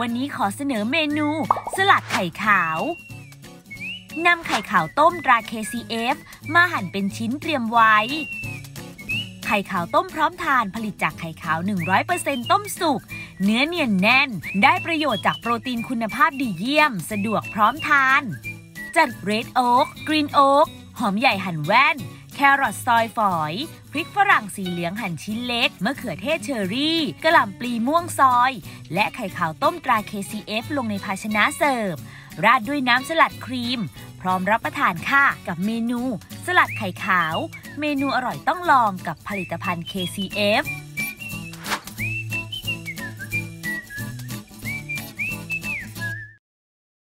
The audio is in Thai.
วันนี้ขอเสนอเมนู สลัดไข่ขาวนำไข่ขาวต้มตรา KCF มาหั่นเป็นชิ้นเตรียมไว้ ไข่ขาวต้มพร้อมทานผลิตจากไข่ขาว 100%ต้มสุก เนื้อเนียนแน่น ได้ประโยชน์จากโปรตีนคุณภาพดีเยี่ยม สะดวกพร้อมทาน จัด red oak green oak หอมใหญ่หั่นแว่น แครอทซอยฝอย พริกฝรั่งสีเหลืองหั่นชิ้นเล็ก มะเขือเทศเชอรี่กระหล่ำปลีม่วงซอย และไข่ขาวต้มตรา KCF ลงในภาชนะเสิร์ฟ ราดด้วยน้ำสลัดครีม พร้อมรับประทานค่ะ กับเมนู สลัดไข่ขาว เมนูอร่อยต้องลองกับผลิตภัณฑ์ KCF